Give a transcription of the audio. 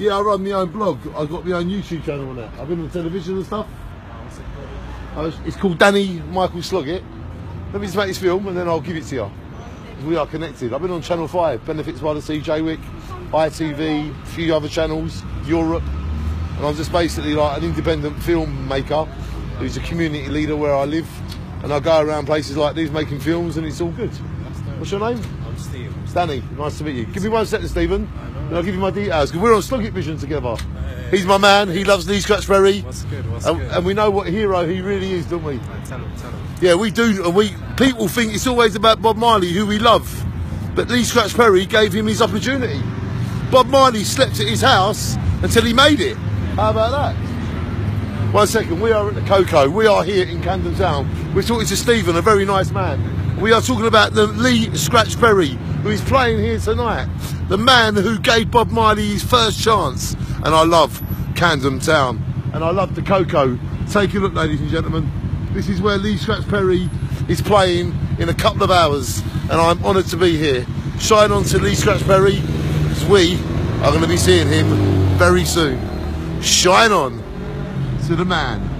Yeah, I run my own blog. I've got my own YouTube channel on that. I've been on television and stuff. It? Uh, it's- called Danny Michael Sloggett. Let me just make this film and then I'll give it to you. We are connected. I've been on Channel 5, Benefits by the Sea, Jaywick, ITV, a few other channels, Europe. And I'm just basically like an independent filmmaker who's a community leader where I live. And I go around places like these making films and it's all good. What's your name? I'm Steve. Danny, nice to meet you. Give me one second, Stephen, and I'll give you my details. Because we're on Sloggett Vision together. He's my man. He loves Lee Scratch Perry. What's good? What's And, good? and we know what hero he really is, don't we? Right, tell him, tell him. Yeah, we do. And we people think it's always about Bob Marley, who we love, but Lee Scratch Perry gave him his opportunity. Bob Marley slept at his house until he made it. How about that? One second, we are at the KOKO. We are here in Camden Town. We're talking to Stephen, a very nice man. We are talking about the Lee Scratch Perry, who is playing here tonight. The man who gave Bob Marley his first chance. And I love Camden Town. And I love the KOKO. Take a look, ladies and gentlemen. This is where Lee Scratch Perry is playing in a couple of hours. And I'm honoured to be here. Shine on to Lee Scratch Perry, because we are going to be seeing him very soon. Shine on to the man.